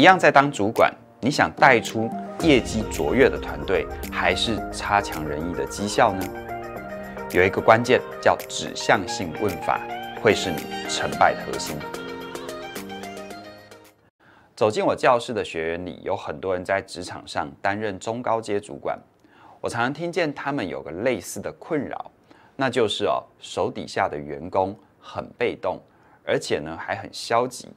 一样在当主管，你想带出业绩卓越的团队，还是差强人意的绩效呢？有一个关键叫指向性问法，会是你成败的核心。走进我教室的学员里，有很多人在职场上担任中高阶主管，我常常听见他们有个类似的困扰，那就是哦，手底下的员工很被动，而且呢还很消极。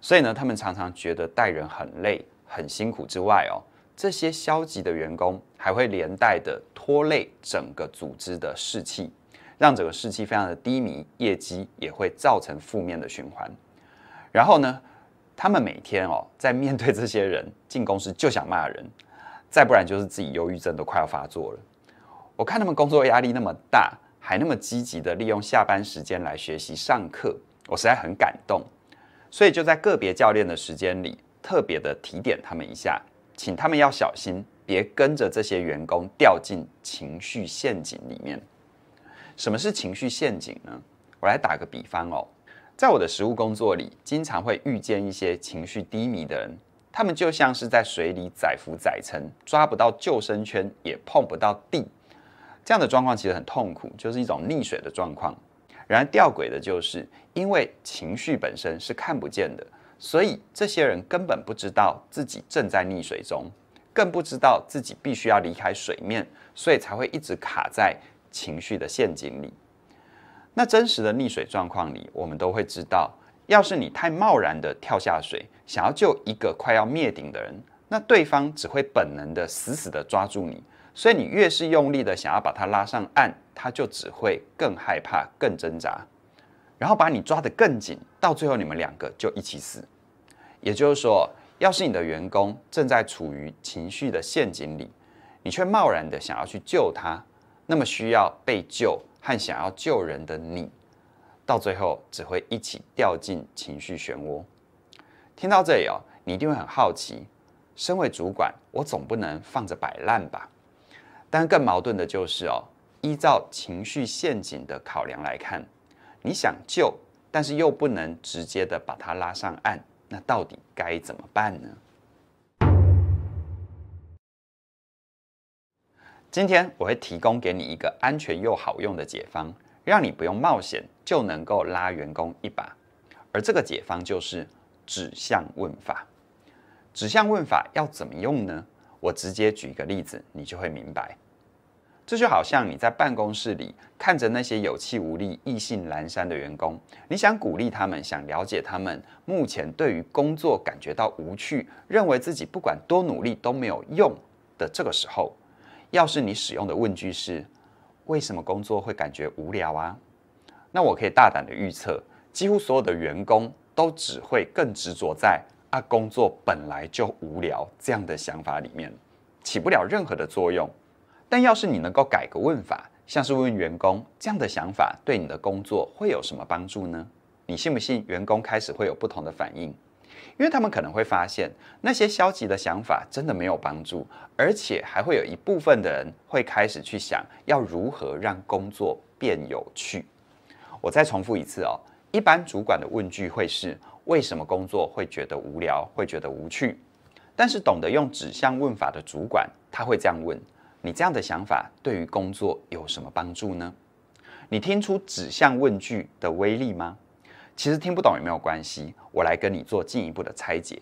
所以呢，他们常常觉得带人很累、很辛苦之外哦，这些消极的员工还会连带的拖累整个组织的士气，让整个士气非常的低迷，业绩也会造成负面的循环。然后呢，他们每天哦，在面对这些人进公司就想骂人，再不然就是自己忧郁症都快要发作了。我看他们工作压力那么大，还那么积极的利用下班时间来学习上课，我实在很感动。所以就在个别教练的时间里，特别的提点他们一下，请他们要小心，别跟着这些员工掉进情绪陷阱里面。什么是情绪陷阱呢？我来打个比方哦，在我的实务工作里，经常会遇见一些情绪低迷的人，他们就像是在水里载浮载沉，抓不到救生圈，也碰不到地，这样的状况其实很痛苦，就是一种溺水的状况。然而吊诡的就是，因为情绪本身是看不见的，所以这些人根本不知道自己正在溺水中，更不知道自己必须要离开水面，所以才会一直卡在情绪的陷阱里。那真实的溺水状况里，我们都会知道，要是你太贸然的跳下水，想要救一个快要灭顶的人，那对方只会本能的死死的抓住你。所以你越是用力的想要把他拉上岸，他就只会更害怕、更挣扎，然后把你抓得更紧，到最后你们两个就一起死。也就是说，要是你的员工正在处于情绪的陷阱里，你却贸然的想要去救他，那么需要被救和想要救人的你，到最后只会一起掉进情绪漩涡。听到这里哦，你一定会很好奇，身为主管，我总不能放着摆烂吧？但更矛盾的就是哦，依照情绪陷阱的考量来看，你想救，但是又不能直接的把它拉上岸，那到底该怎么办呢？今天我会提供给你一个安全又好用的解方，让你不用冒险就能够拉员工一把。而这个解方就是指向问法。指向问法要怎么用呢？我直接举一个例子，你就会明白。这就好像你在办公室里看着那些有气无力、意兴阑珊的员工，你想鼓励他们，想了解他们目前对于工作感觉到无趣，认为自己不管多努力都没有用的这个时候，要是你使用的问句是“为什么工作会感觉无聊啊？”那我可以大胆的预测，几乎所有的员工都只会更执着在。啊，工作本来就无聊，这样的想法里面起不了任何的作用。但要是你能够改个问法，像是问员工这样的想法对你的工作会有什么帮助呢？你信不信员工开始会有不同的反应？因为他们可能会发现那些消极的想法真的没有帮助，而且还会有一部分的人会开始去想要如何让工作变有趣。我再重复一次哦，一般主管的问句会是。为什么工作会觉得无聊，会觉得无趣？但是懂得用指向问法的主管，他会这样问：你这样的想法对于工作有什么帮助呢？你听出指向问句的威力吗？其实听不懂也没有关系，我来跟你做进一步的拆解。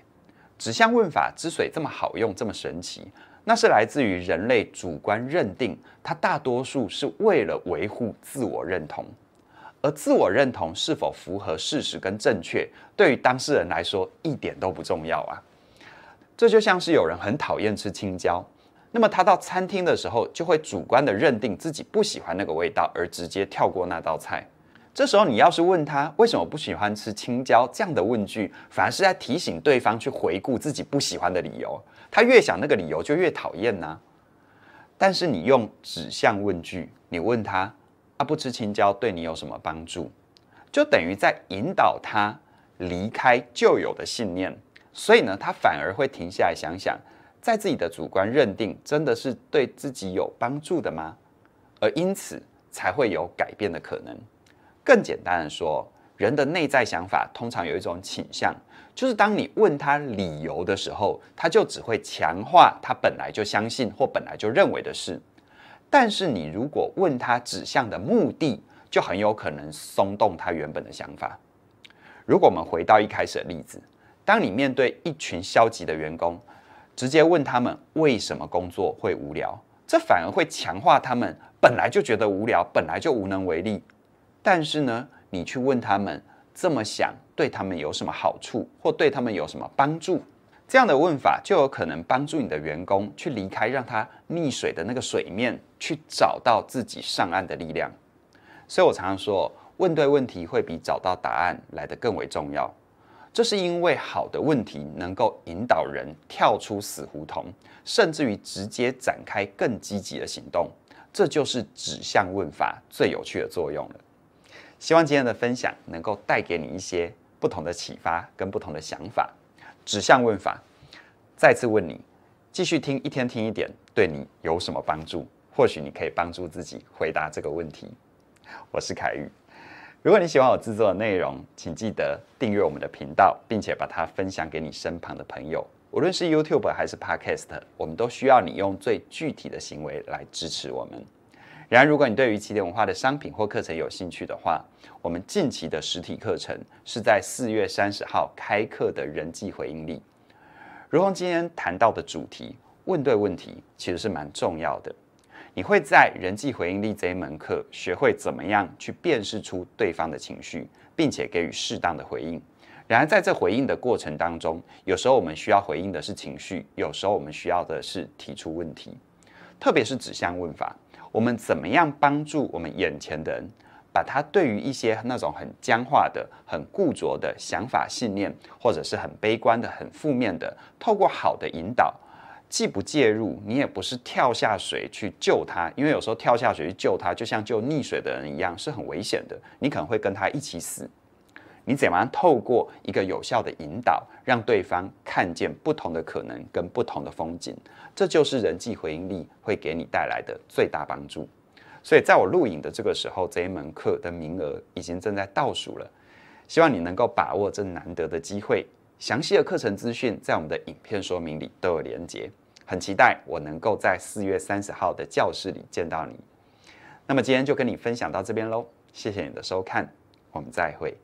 指向问法之所以这么好用，这么神奇，那是来自于人类主观认定，它大多数是为了维护自我认同。而自我认同是否符合事实跟正确，对于当事人来说一点都不重要啊。这就像是有人很讨厌吃青椒，那么他到餐厅的时候就会主观的认定自己不喜欢那个味道，而直接跳过那道菜。这时候你要是问他为什么不喜欢吃青椒，这样的问句反而是在提醒对方去回顾自己不喜欢的理由。他越想那个理由就越讨厌呢。但是你用指向问句，你问他。啊，不吃青椒对你有什么帮助？就等于在引导他离开旧有的信念，所以呢，他反而会停下来想想，在自己的主观认定真的是对自己有帮助的吗？而因此才会有改变的可能。更简单的说，人的内在想法通常有一种倾向，就是当你问他理由的时候，他就只会强化他本来就相信或本来就认为的事。但是你如果问他指向的目的，就很有可能松动他原本的想法。如果我们回到一开始的例子，当你面对一群消极的员工，直接问他们为什么工作会无聊，这反而会强化他们本来就觉得无聊，本来就无能为力。但是呢，你去问他们这么想对他们有什么好处，或对他们有什么帮助？这样的问法就有可能帮助你的员工去离开让他溺水的那个水面，去找到自己上岸的力量。所以我常常说，问对问题会比找到答案来得更为重要。这是因为好的问题能够引导人跳出死胡同，甚至于直接展开更积极的行动。这就是指向问法最有趣的作用了。希望今天的分享能够带给你一些不同的启发跟不同的想法。指向问法，再次问你，继续听一天听一点，对你有什么帮助？或许你可以帮助自己回答这个问题。我是凯宇。如果你喜欢我制作的内容，请记得订阅我们的频道，并且把它分享给你身旁的朋友。无论是 YouTube 还是 Podcast，我们都需要你用最具体的行为来支持我们。然而，如果你对于起点文化的商品或课程有兴趣的话，我们近期的实体课程是在四月三十号开课的人际回应力。如同今天谈到的主题，问对问题其实是蛮重要的。你会在人际回应力这一门课学会怎么样去辨识出对方的情绪，并且给予适当的回应。然而，在这回应的过程当中，有时候我们需要回应的是情绪，有时候我们需要的是提出问题。特别是指向问法，我们怎么样帮助我们眼前的人，把他对于一些那种很僵化的、很固着的想法、信念，或者是很悲观的、很负面的，透过好的引导。既不介入，你也不是跳下水去救他，因为有时候跳下水去救他，就像救溺水的人一样，是很危险的。你可能会跟他一起死。你怎么样透过一个有效的引导，让对方看见不同的可能跟不同的风景？这就是人际回应力会给你带来的最大帮助。所以，在我录影的这个时候，这一门课的名额已经正在倒数了。希望你能够把握这难得的机会。详细的课程资讯在我们的影片说明里都有连结，很期待我能够在四月三十号的教室里见到你。那么今天就跟你分享到这边喽，谢谢你的收看，我们再会。